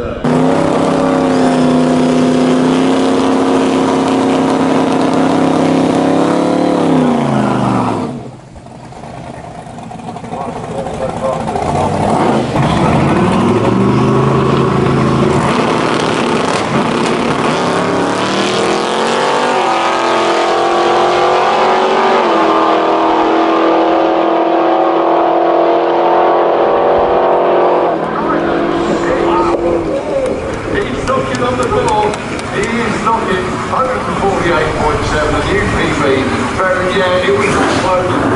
Amanda. On the ball, he is knocking. 148.7, a new yeah, it was explosive.